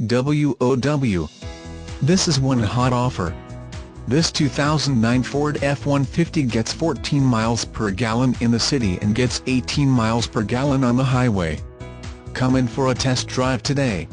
WOW. This is one hot offer. This 2009 Ford F-150 gets 14 miles per gallon in the city and gets 18 miles per gallon on the highway. Come in for a test drive today.